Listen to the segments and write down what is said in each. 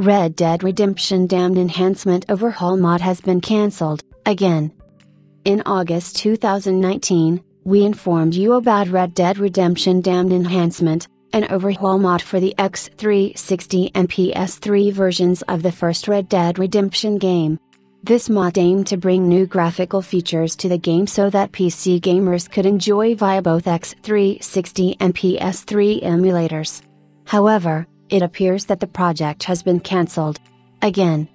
Red Dead Redemption Damned Enhancement Overhaul mod has been cancelled, again. In August 2019, we informed you about Red Dead Redemption Damned Enhancement, an overhaul mod for the X360 and PS3 versions of the first Red Dead Redemption game. This mod aimed to bring new graphical features to the game so that PC gamers could enjoy via both X360 and PS3 emulators. However, it appears that the project has been cancelled. Again.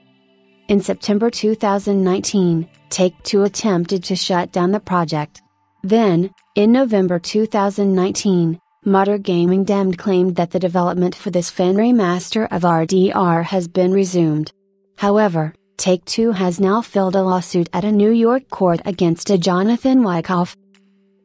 In September 2019, Take Two attempted to shut down the project. Then, in November 2019, modder Gaming Damned claimed that the development for this fan remaster of RDR has been resumed. However, Take Two has now filed a lawsuit at a New York court against a Jonathan Wyckoff.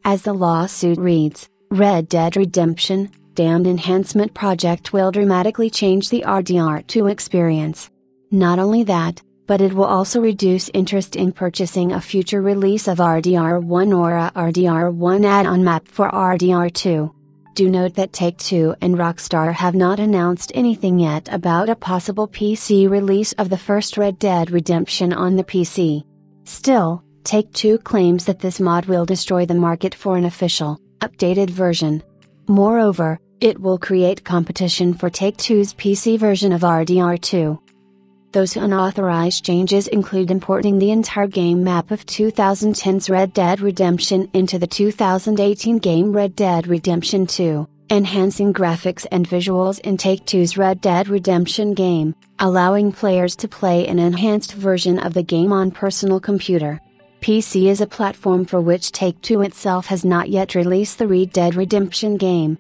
As the lawsuit reads, Red Dead Redemption, Damned Enhancement Project will dramatically change the RDR2 experience. Not only that, but it will also reduce interest in purchasing a future release of RDR1 or a RDR1 add-on map for RDR2. Do note that Take Two and Rockstar have not announced anything yet about a possible PC release of the first Red Dead Redemption on the PC. Still, Take Two claims that this mod will destroy the market for an official, updated version. Moreover, it will create competition for Take Two's PC version of RDR2. Those unauthorized changes include importing the entire game map of 2010's Red Dead Redemption into the 2018 game Red Dead Redemption 2, enhancing graphics and visuals in Take Two's Red Dead Redemption game, allowing players to play an enhanced version of the game on personal computer. PC is a platform for which Take Two itself has not yet released the Red Dead Redemption game,